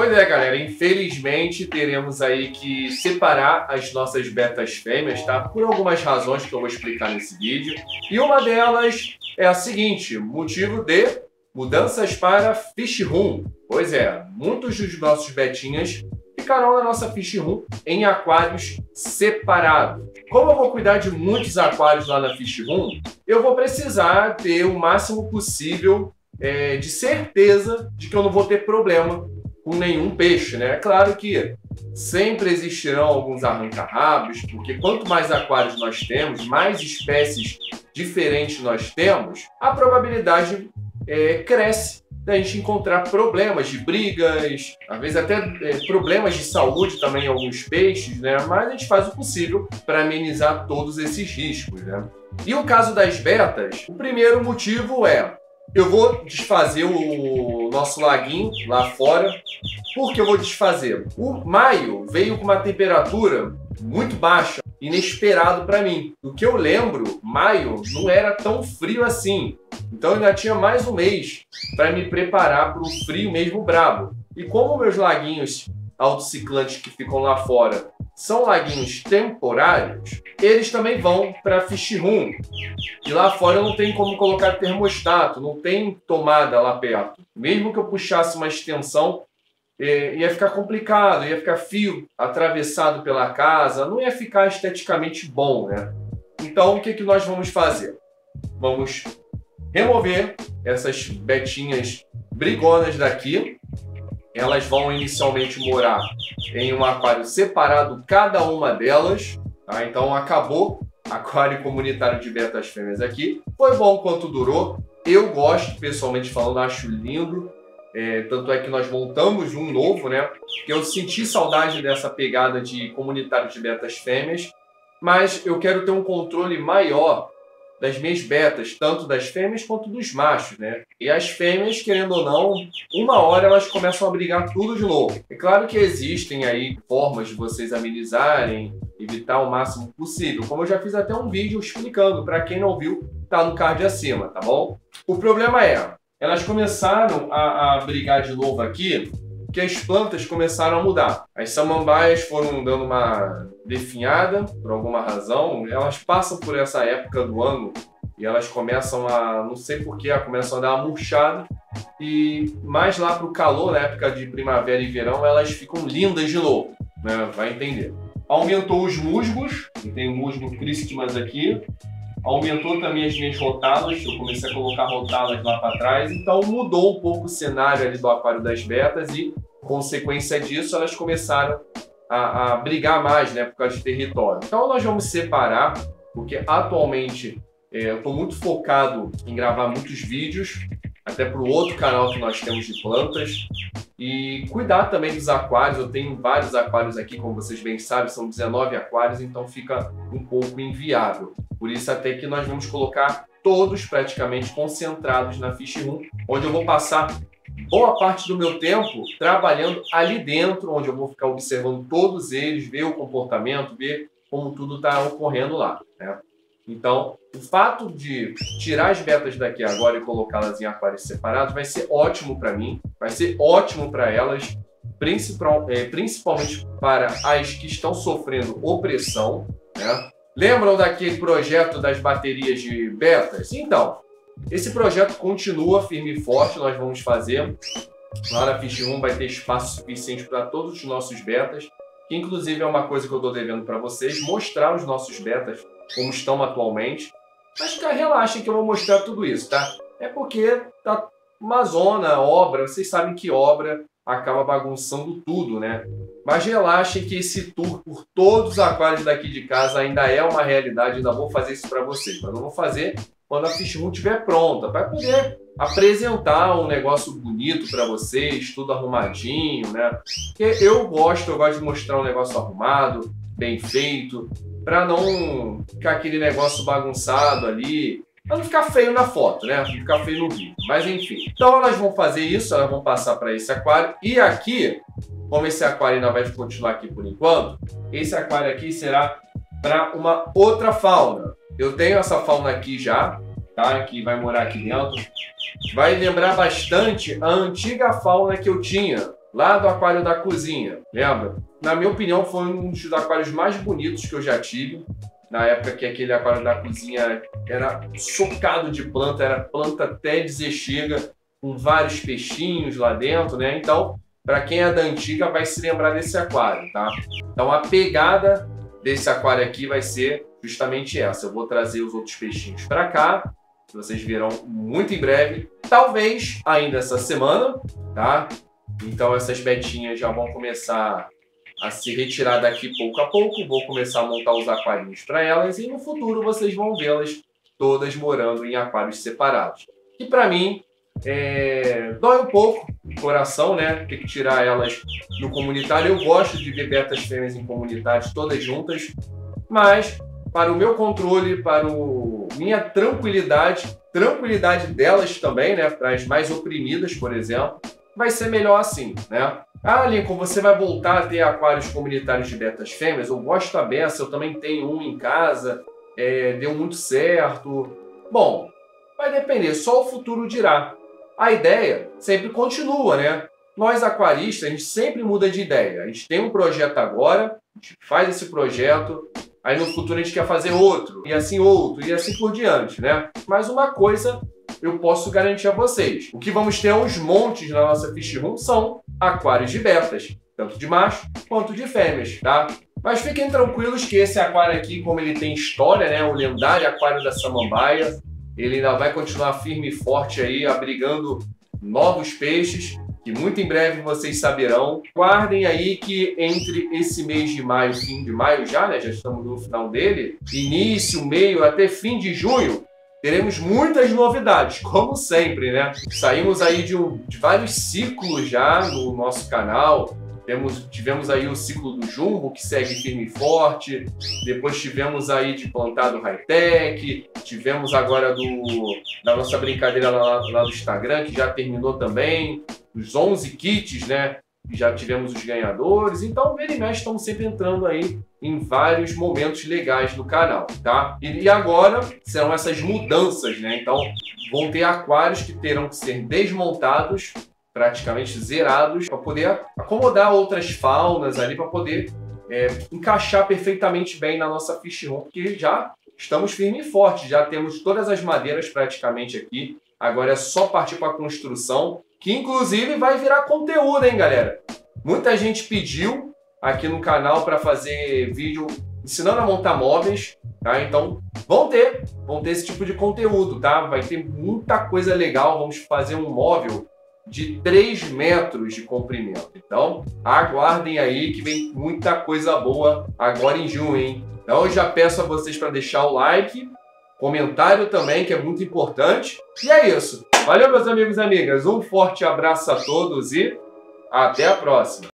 Pois é, galera, infelizmente teremos aí que separar as nossas betas fêmeas, tá? Por algumas razões que eu vou explicar nesse vídeo. E uma delas é a seguinte, motivo de mudanças para Fish Room. Pois é, muitos dos nossos betinhas ficarão na nossa Fish Room em aquários separados. Como eu vou cuidar de muitos aquários lá na Fish Room, eu vou precisar ter o máximo possível é, de certeza de que eu não vou ter problema com nenhum peixe, né? É claro que sempre existirão alguns arranca-rabos, porque quanto mais aquários nós temos, mais espécies diferentes nós temos, a probabilidade é, cresce da gente encontrar problemas de brigas, às vezes até é, problemas de saúde também em alguns peixes, né? Mas a gente faz o possível para amenizar todos esses riscos, né? E o caso das betas, o primeiro motivo é eu vou desfazer o nosso laguinho lá fora. Por que eu vou desfazer? O maio veio com uma temperatura muito baixa, inesperado para mim. Do que eu lembro, maio não era tão frio assim. Então eu ainda tinha mais um mês para me preparar para o frio mesmo brabo. E como meus laguinhos autociclantes que ficam lá fora são laguinhos temporários, eles também vão para fish room. E lá fora não tem como colocar termostato, não tem tomada lá perto. Mesmo que eu puxasse uma extensão, é, ia ficar complicado, ia ficar fio atravessado pela casa, não ia ficar esteticamente bom, né? Então o que, que nós vamos fazer? Vamos remover essas betinhas brigonas daqui. Elas vão inicialmente morar em um aquário separado, cada uma delas. Tá? Então acabou aquário comunitário de betas fêmeas aqui. Foi bom quanto durou. Eu gosto, pessoalmente falando, acho lindo. É, tanto é que nós montamos um novo, né? Que eu senti saudade dessa pegada de comunitário de betas fêmeas, mas eu quero ter um controle maior das minhas betas, tanto das fêmeas quanto dos machos, né? E as fêmeas, querendo ou não, uma hora elas começam a brigar tudo de novo. É claro que existem aí formas de vocês amenizarem, evitar o máximo possível. Como eu já fiz até um vídeo explicando, para quem não viu, tá no card acima, tá bom? O problema é, elas começaram a, a brigar de novo aqui que as plantas começaram a mudar. As samambaias foram dando uma definhada por alguma razão. Elas passam por essa época do ano e elas começam a, não sei porquê, começam a dar uma murchada. E mais lá para o calor, na época de primavera e verão, elas ficam lindas de novo. Né? Vai entender. Aumentou os musgos, tem o musgo Christmas aqui. Aumentou também as minhas rotalas, eu comecei a colocar rotalas lá para trás, então mudou um pouco o cenário ali do aquário das betas e, consequência disso, elas começaram a, a brigar mais, né, por causa de território. Então nós vamos separar, porque atualmente é, eu estou muito focado em gravar muitos vídeos, até para o outro canal que nós temos de plantas, e cuidar também dos aquários. Eu tenho vários aquários aqui, como vocês bem sabem, são 19 aquários, então fica um pouco inviável. Por isso até que nós vamos colocar todos praticamente concentrados na Fish Room, onde eu vou passar boa parte do meu tempo trabalhando ali dentro, onde eu vou ficar observando todos eles, ver o comportamento, ver como tudo está ocorrendo lá. Né? Então, o fato de tirar as betas daqui agora e colocá-las em aquários separados vai ser ótimo para mim, vai ser ótimo para elas, é, principalmente para as que estão sofrendo opressão, né? Lembram daquele projeto das baterias de betas? Então, esse projeto continua firme e forte, nós vamos fazer. Lá na Fish Room vai ter espaço suficiente para todos os nossos betas, que inclusive é uma coisa que eu estou devendo para vocês, mostrar os nossos betas como estão atualmente. Mas cara, relaxem que eu vou mostrar tudo isso, tá? É porque tá uma zona, obra, vocês sabem que obra acaba bagunçando tudo, né? Mas relaxem que esse tour por todos os aquários daqui de casa ainda é uma realidade, ainda vou fazer isso para vocês, mas não vou fazer quando a Fish Moon estiver pronta, para poder apresentar um negócio bonito para vocês, tudo arrumadinho, né? Porque eu gosto, eu gosto de mostrar um negócio arrumado, bem feito, para não ficar aquele negócio bagunçado ali, para não ficar feio na foto, né? Não ficar feio no vídeo. Mas enfim. Então elas vão fazer isso, elas vão passar para esse aquário. E aqui, como esse aquário ainda vai continuar aqui por enquanto, esse aquário aqui será para uma outra fauna. Eu tenho essa fauna aqui já, tá? Que vai morar aqui dentro. Vai lembrar bastante a antiga fauna que eu tinha lá do aquário da cozinha, lembra? Na minha opinião, foi um dos aquários mais bonitos que eu já tive. Na época que aquele aquário da cozinha era socado de planta, era planta até dizer chega, com vários peixinhos lá dentro, né? Então, para quem é da antiga, vai se lembrar desse aquário, tá? Então, a pegada desse aquário aqui vai ser justamente essa. Eu vou trazer os outros peixinhos para cá, vocês verão muito em breve, talvez ainda essa semana, tá? Então essas betinhas já vão começar a se retirar daqui pouco a pouco, vou começar a montar os aquários para elas e no futuro vocês vão vê-las todas morando em aquários separados. E para mim é... dói um pouco o coração, né? Ter que tirar elas no comunitário. Eu gosto de ver betas fêmeas em comunidades todas juntas, mas para o meu controle, para o minha tranquilidade, tranquilidade delas também, né? Para as mais oprimidas, por exemplo, vai ser melhor assim, né? Ah, Lincoln, você vai voltar a ter aquários comunitários de betas fêmeas? Eu gosto da beça, eu também tenho um em casa, é, deu muito certo. Bom, vai depender, só o futuro dirá. A ideia sempre continua, né? Nós aquaristas, a gente sempre muda de ideia. A gente tem um projeto agora, a gente faz esse projeto, aí no futuro a gente quer fazer outro, e assim outro, e assim por diante, né? Mas uma coisa eu posso garantir a vocês. O que vamos ter uns montes na nossa fish room são aquários de betas, tanto de macho quanto de fêmeas, tá? Mas fiquem tranquilos que esse aquário aqui, como ele tem história, né, o lendário aquário da Samambaia, ele ainda vai continuar firme e forte aí, abrigando novos peixes, que muito em breve vocês saberão. Guardem aí que entre esse mês de maio, fim de maio já, né, já estamos no final dele, início, meio, até fim de junho, teremos muitas novidades, como sempre, né? Saímos aí de, um, de vários ciclos já no nosso canal. Temos, tivemos aí o ciclo do Jumbo, que segue firme e forte. Depois tivemos aí de plantado high-tech. Tivemos agora do, da nossa brincadeira lá, lá do Instagram, que já terminou também. Os 11 kits, né? Já tivemos os ganhadores, então vira e mexe estamos sempre entrando aí em vários momentos legais do canal, tá? E, e, agora serão essas mudanças, né? Então vão ter aquários que terão que ser desmontados, praticamente zerados, para poder acomodar outras faunas ali, para poder é, encaixar perfeitamente bem na nossa fish room, porque já estamos firme e forte, já temos todas as madeiras praticamente aqui, agora é só partir para a construção que inclusive vai virar conteúdo, hein, galera? Muita gente pediu aqui no canal para fazer vídeo ensinando a montar móveis, tá? Então, vão ter, vão ter esse tipo de conteúdo, tá? Vai ter muita coisa legal, vamos fazer um móvel de 3 metros de comprimento. Então, aguardem aí que vem muita coisa boa agora em junho, hein? Então, eu já peço a vocês para deixar o like, comentário também, que é muito importante. E é isso. Valeu, meus amigos e amigas. Um forte abraço a todos e até a próxima.